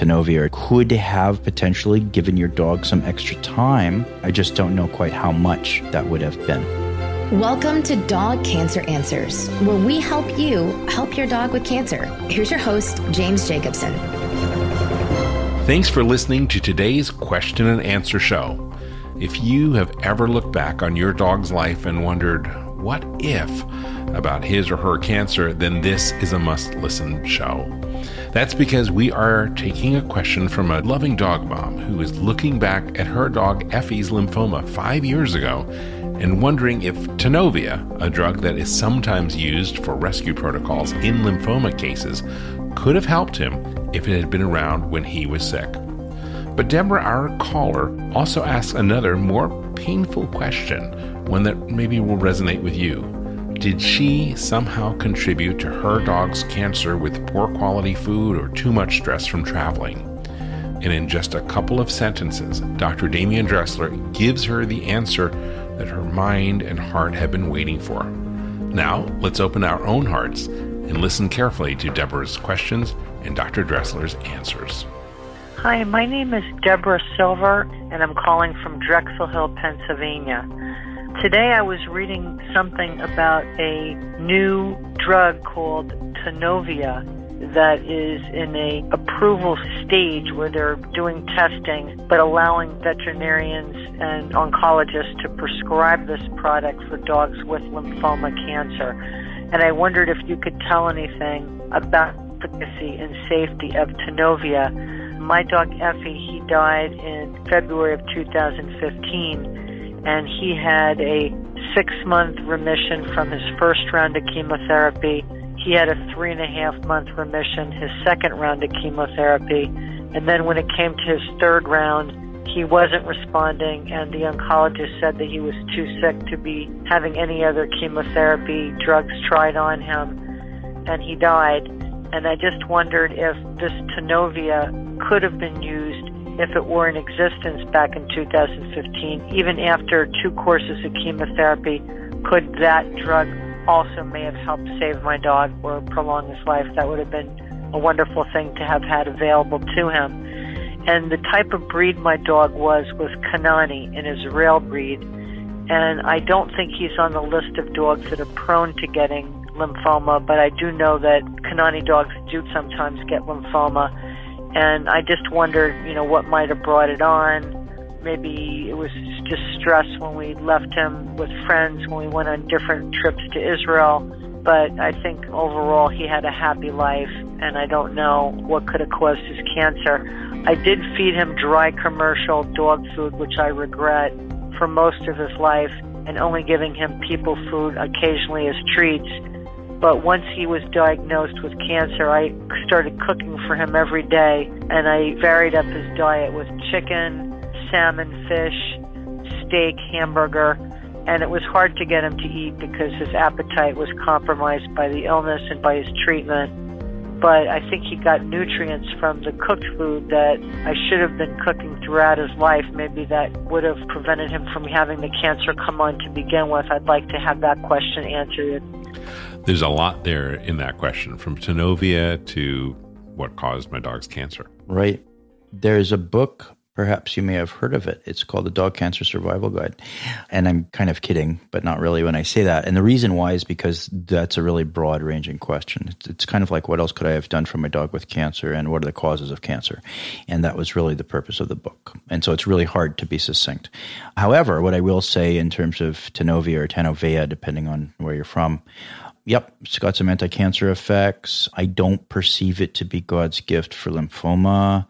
Tanovea could have potentially given your dog some extra time. I just don't know quite how much that would have been. Welcome to Dog Cancer Answers, where we help you help your dog with cancer. Here's your host, James Jacobson. Thanks for listening to today's question and answer show. If you have ever looked back on your dog's life and wondered, what if about his or her cancer, then this is a must listen show. That's because we are taking a question from a loving dog mom who is looking back at her dog Effie's lymphoma five years ago and wondering if Tanovea, a drug that is sometimes used for rescue protocols in lymphoma cases, could have helped him if it had been around when he was sick. But Deborah, our caller, also asks another more painful question, one that maybe will resonate with you. Did she somehow contribute to her dog's cancer with poor quality food or too much stress from traveling? And in just a couple of sentences, Dr. Demian Dressler gives her the answer that her mind and heart have been waiting for. Now, let's open our own hearts and listen carefully to Deborah's questions and Dr. Dressler's answers. Hi, my name is Deborah Silver, and I'm calling from Drexel Hill, Pennsylvania. Today I was reading something about a new drug called Tanovea that is in a approval stage where they're doing testing but allowing veterinarians and oncologists to prescribe this product for dogs with lymphoma cancer. And I wondered if you could tell anything about the efficacy and safety of Tanovea. My dog Effie, he died in February of 2015 and he had a six month remission from his first round of chemotherapy. He had a three and a half month remission his second round of chemotherapy. And then when it came to his third round, he wasn't responding, and the oncologist said that he was too sick to be having any other chemotherapy drugs tried on him, and he died. And I just wondered if this Tanovea could have been used if it were in existence back in 2015, even after two courses of chemotherapy, could that drug also may have helped save my dog or prolong his life? That would have been a wonderful thing to have had available to him. And the type of breed my dog was was Kanani, an Israel breed. And I don't think he's on the list of dogs that are prone to getting lymphoma, but I do know that Kanani dogs do sometimes get lymphoma and I just wondered, you know, what might have brought it on. Maybe it was just stress when we left him with friends when we went on different trips to Israel. But I think overall he had a happy life, and I don't know what could have caused his cancer. I did feed him dry commercial dog food, which I regret, for most of his life, and only giving him people food occasionally as treats but once he was diagnosed with cancer, I started cooking for him every day, and I varied up his diet with chicken, salmon, fish, steak, hamburger, and it was hard to get him to eat because his appetite was compromised by the illness and by his treatment. But I think he got nutrients from the cooked food that I should have been cooking throughout his life. Maybe that would have prevented him from having the cancer come on to begin with. I'd like to have that question answered. There's a lot there in that question from Tanovea to what caused my dog's cancer. Right. There's a book, perhaps you may have heard of it. It's called The Dog Cancer Survival Guide. And I'm kind of kidding, but not really when I say that. And the reason why is because that's a really broad ranging question. It's, kind of like what else could I have done for my dog with cancer and what are the causes of cancer? And that was really the purpose of the book. And so it's really hard to be succinct. However, what I will say in terms of Tanovea or Tanovea, depending on where you're from, Yep, it's got some anti cancer effects. I don't perceive it to be God's gift for lymphoma.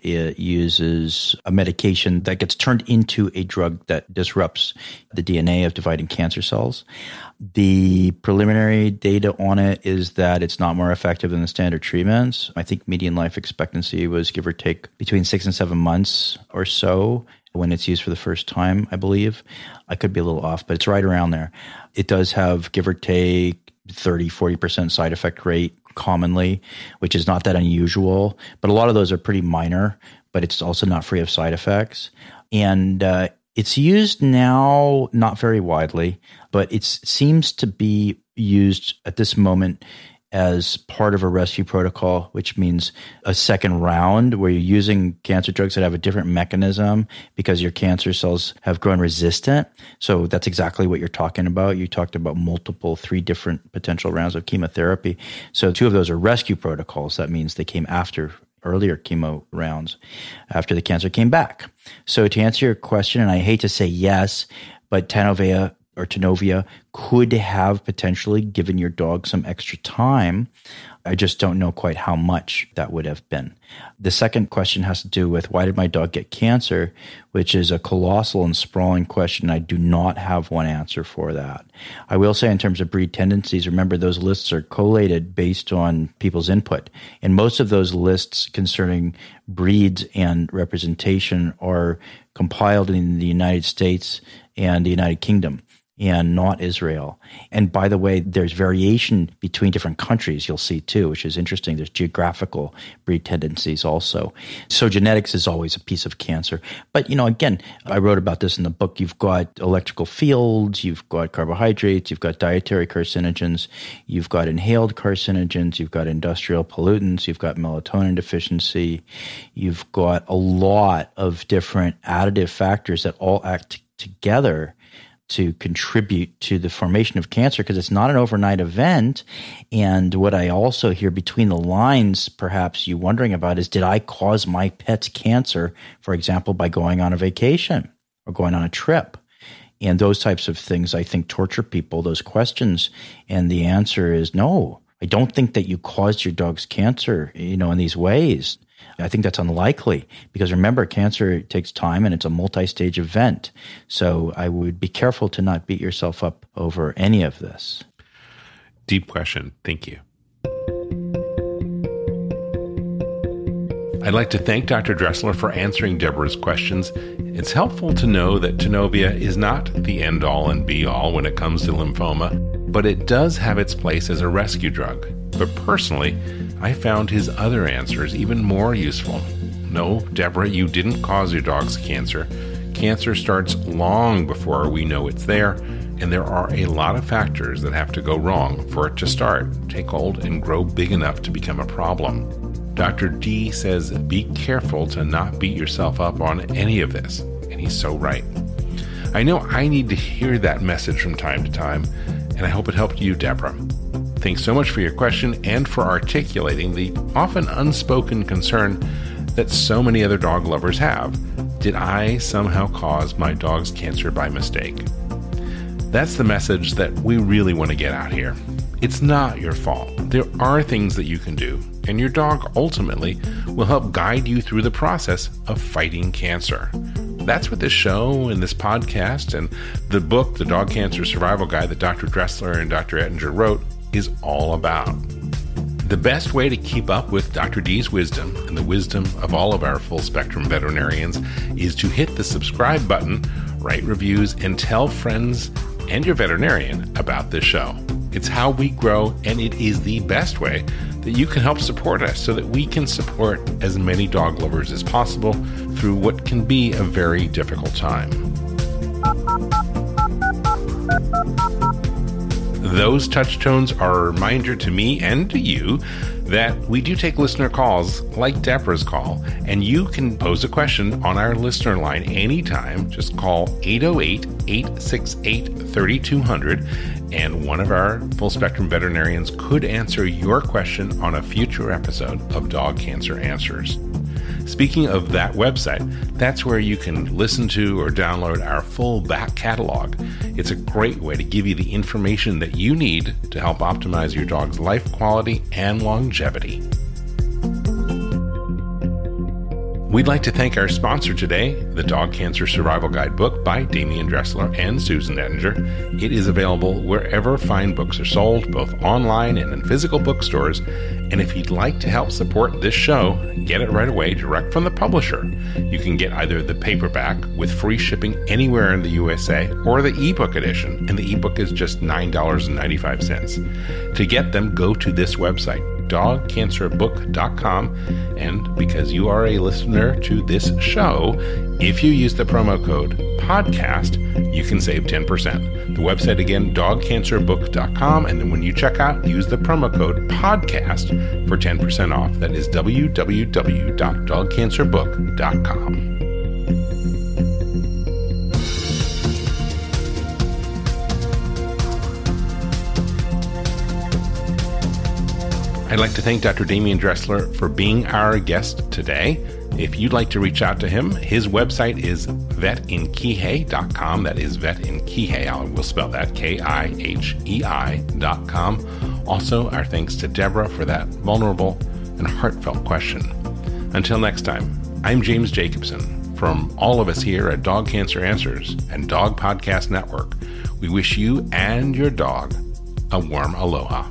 It uses a medication that gets turned into a drug that disrupts the DNA of dividing cancer cells. The preliminary data on it is that it's not more effective than the standard treatments. I think median life expectancy was give or take between six and seven months or so when it's used for the first time, I believe. I could be a little off, but it's right around there. It does have give or take 30, 40% side effect rate commonly, which is not that unusual. But a lot of those are pretty minor, but it's also not free of side effects. And uh, it's used now not very widely, but it seems to be used at this moment as part of a rescue protocol, which means a second round where you're using cancer drugs that have a different mechanism because your cancer cells have grown resistant. So that's exactly what you're talking about. You talked about multiple, three different potential rounds of chemotherapy. So two of those are rescue protocols. That means they came after earlier chemo rounds after the cancer came back. So to answer your question, and I hate to say yes, but Tanovea or Tanovea could have potentially given your dog some extra time. I just don't know quite how much that would have been. The second question has to do with why did my dog get cancer, which is a colossal and sprawling question. I do not have one answer for that. I will say, in terms of breed tendencies, remember those lists are collated based on people's input. And most of those lists concerning breeds and representation are compiled in the United States and the United Kingdom and not Israel. And by the way, there's variation between different countries, you'll see too, which is interesting. There's geographical breed tendencies also. So genetics is always a piece of cancer. But, you know, again, I wrote about this in the book. You've got electrical fields, you've got carbohydrates, you've got dietary carcinogens, you've got inhaled carcinogens, you've got industrial pollutants, you've got melatonin deficiency, you've got a lot of different additive factors that all act together to contribute to the formation of cancer because it's not an overnight event. And what I also hear between the lines, perhaps you wondering about, is did I cause my pet's cancer, for example, by going on a vacation or going on a trip? And those types of things, I think, torture people, those questions. And the answer is no. I don't think that you caused your dog's cancer, you know, in these ways. I think that's unlikely because remember, cancer takes time and it's a multi stage event. So I would be careful to not beat yourself up over any of this. Deep question. Thank you. I'd like to thank Dr. Dressler for answering Deborah's questions. It's helpful to know that Tanovea is not the end all and be all when it comes to lymphoma, but it does have its place as a rescue drug. But personally, I found his other answers even more useful. No, Deborah, you didn't cause your dog's cancer. Cancer starts long before we know it's there, and there are a lot of factors that have to go wrong for it to start, take hold, and grow big enough to become a problem. Dr. D says be careful to not beat yourself up on any of this, and he's so right. I know I need to hear that message from time to time, and I hope it helped you, Deborah. Thanks so much for your question and for articulating the often unspoken concern that so many other dog lovers have. Did I somehow cause my dog's cancer by mistake? That's the message that we really want to get out here. It's not your fault. There are things that you can do, and your dog ultimately will help guide you through the process of fighting cancer. That's what this show and this podcast and the book, The Dog Cancer Survival Guide, that Dr. Dressler and Dr. Ettinger wrote, is all about. The best way to keep up with Dr. D's wisdom and the wisdom of all of our full spectrum veterinarians is to hit the subscribe button, write reviews, and tell friends and your veterinarian about this show. It's how we grow, and it is the best way that you can help support us so that we can support as many dog lovers as possible through what can be a very difficult time. Those touch tones are a reminder to me and to you that we do take listener calls like Deborah's call, and you can pose a question on our listener line anytime. Just call 808 868 3200, and one of our full spectrum veterinarians could answer your question on a future episode of Dog Cancer Answers. Speaking of that website, that's where you can listen to or download our full back catalog. It's a great way to give you the information that you need to help optimize your dog's life quality and longevity. We'd like to thank our sponsor today, the Dog Cancer Survival Guide book by Demian Dressler and Susan Ettinger. It is available wherever fine books are sold, both online and in physical bookstores. And if you'd like to help support this show, get it right away direct from the publisher. You can get either the paperback with free shipping anywhere in the USA or the ebook edition, and the ebook is just $9.95. To get them, go to this website dogcancerbook.com. And because you are a listener to this show, if you use the promo code podcast, you can save 10%. The website again, dogcancerbook.com. And then when you check out, use the promo code podcast for 10% off. That is www.dogcancerbook.com. I'd like to thank Dr. Demian Dressler for being our guest today. If you'd like to reach out to him, his website is vetinkihei.com. That is vetinkihei. I will spell that K I H E I.com. Also, our thanks to Deborah for that vulnerable and heartfelt question. Until next time, I'm James Jacobson. From all of us here at Dog Cancer Answers and Dog Podcast Network, we wish you and your dog a warm aloha.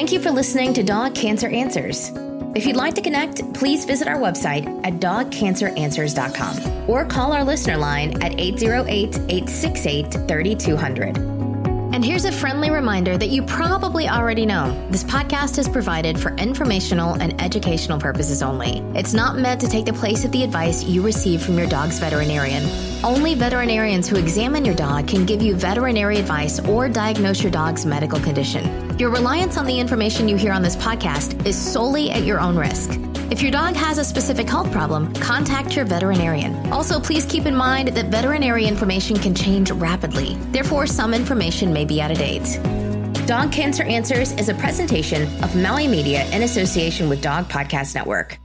Thank you for listening to Dog Cancer Answers. If you'd like to connect, please visit our website at dogcanceranswers.com or call our listener line at 808 868 3200. And here's a friendly reminder that you probably already know this podcast is provided for informational and educational purposes only. It's not meant to take the place of the advice you receive from your dog's veterinarian. Only veterinarians who examine your dog can give you veterinary advice or diagnose your dog's medical condition. Your reliance on the information you hear on this podcast is solely at your own risk. If your dog has a specific health problem, contact your veterinarian. Also, please keep in mind that veterinary information can change rapidly. Therefore, some information may be out of date. Dog Cancer Answers is a presentation of Maui Media in association with Dog Podcast Network.